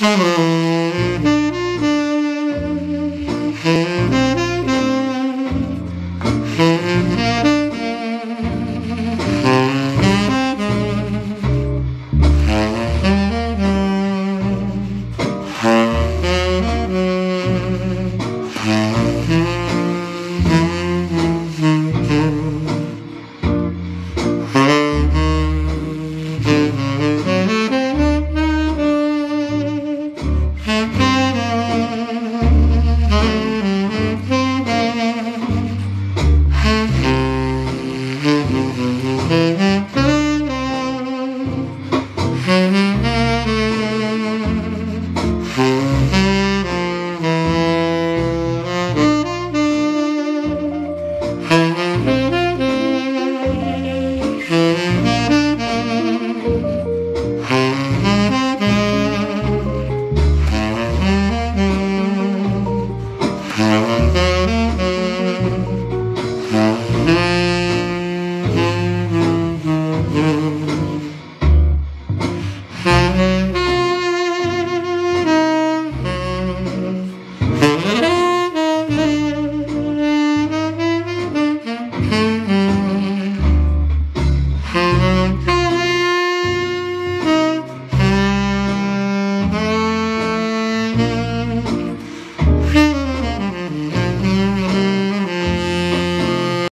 Mm-hmm.